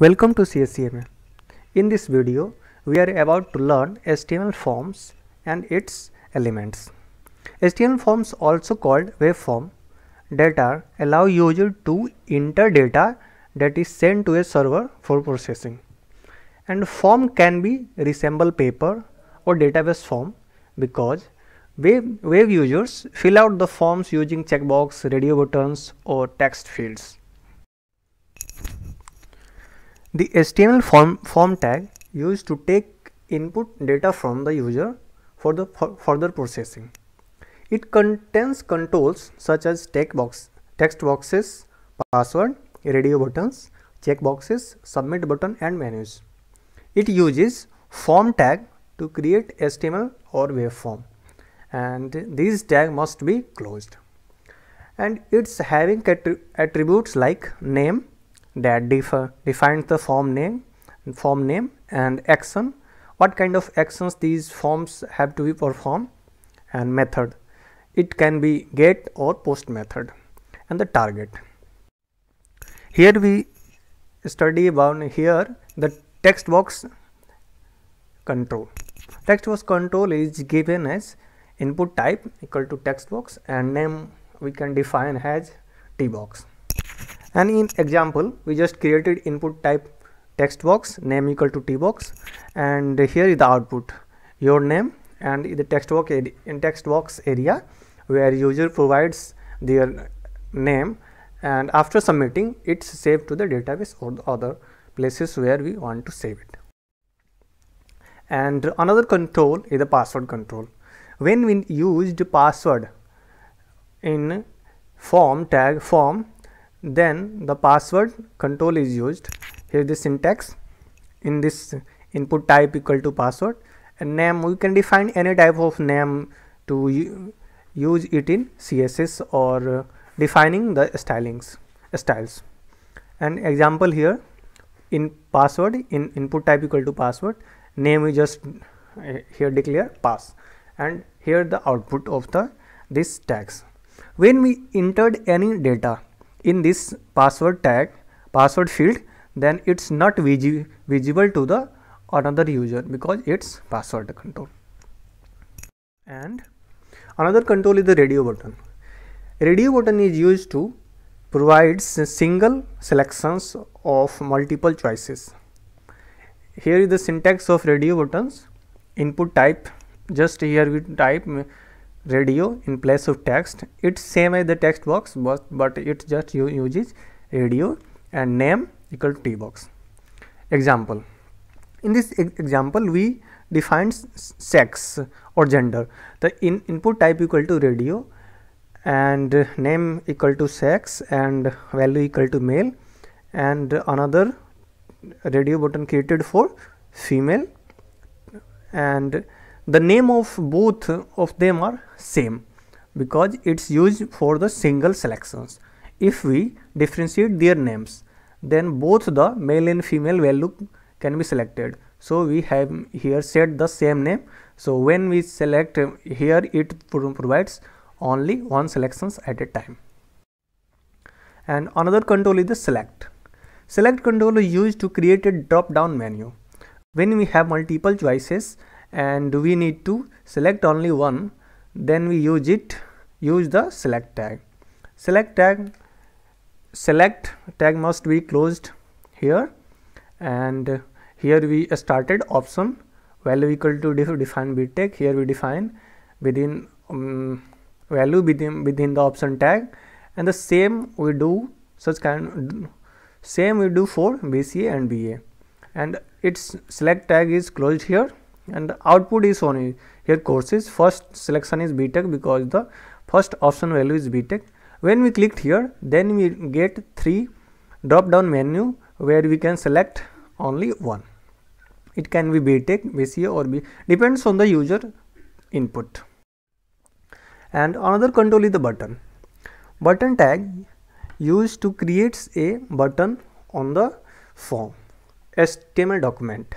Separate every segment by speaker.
Speaker 1: Welcome to CSEMA. In this video, we are about to learn HTML forms and its elements. HTML forms also called web form data allow user to enter data that is sent to a server for processing. And form can be resemble paper or database form because web, web users fill out the forms using checkbox, radio buttons or text fields. The HTML form, form tag used to take input data from the user for the further processing. It contains controls such as text, box, text boxes, password, radio buttons, checkboxes, submit button and menus. It uses form tag to create HTML or web form and these tag must be closed and it's having attributes like name that defi defines the form name form name and action. What kind of actions these forms have to be performed and method. It can be get or post method and the target. Here we study about here the text box control. Text box control is given as input type equal to text box and name we can define as t box and in example we just created input type text box name equal to t box. And here is the output your name. And the text box in text box area where user provides their name. And after submitting it's saved to the database or the other places where we want to save it. And another control is the password control. When we used password in form tag form then the password control is used. Here the syntax. In this input type equal to password and name we can define any type of name to use it in css or uh, defining the stylings styles. An example here in password in input type equal to password name we just uh, here declare pass. And here the output of the this tags. When we entered any data in this password tag password field then it's not visi visible to the another user because it's password control. And another control is the radio button. Radio button is used to provides single selections of multiple choices. Here is the syntax of radio buttons. Input type just here we type radio in place of text. It's same as the text box but, but it just uses radio and name equal to t box. Example. In this example we define sex or gender. The in input type equal to radio and name equal to sex and value equal to male and another radio button created for female and the name of both of them are same because it's used for the single selections. If we differentiate their names then both the male and female value can be selected. So we have here set the same name. So when we select here it provides only one selections at a time. And another control is the select. Select control is used to create a drop down menu. When we have multiple choices and we need to select only one then we use it use the select tag. Select tag select tag must be closed here and here we started option value equal to def define tag. Here we define within um, value within within the option tag and the same we do such kind same we do for bca and ba and its select tag is closed here and output is on here courses first selection is btech because the first option value is btech when we clicked here then we get three drop down menu where we can select only one. It can be btech bca or b depends on the user input. And another control is the button. Button tag used to creates a button on the form html document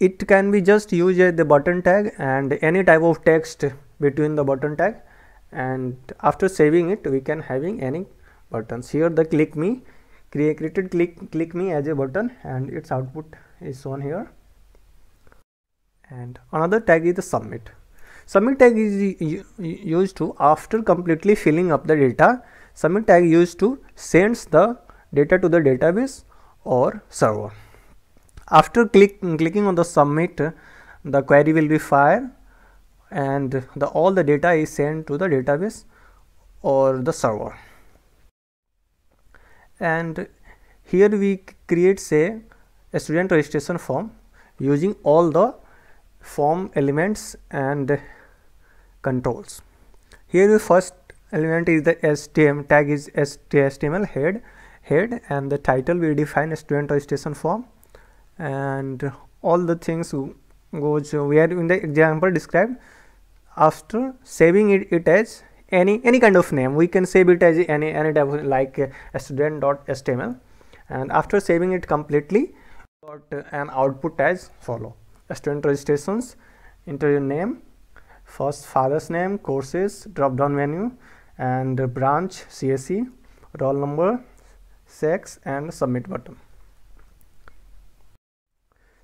Speaker 1: it can be just use uh, the button tag and any type of text between the button tag. And after saving it we can having any buttons. Here the click me created click click me as a button and its output is shown here. And another tag is the submit. Submit tag is used to after completely filling up the data submit tag used to sends the data to the database or server after click clicking on the submit the query will be fired and the all the data is sent to the database or the server. And here we create say a student registration form using all the form elements and controls. Here the first element is the stm tag is html head head and the title we define a student registration form and all the things goes we are in the example described. After saving it, it as any any kind of name. We can save it as any any type of like uh, student.html and after saving it completely got uh, an output as follow. Student registrations enter your name first father's name courses drop down menu and branch csc roll number sex and submit button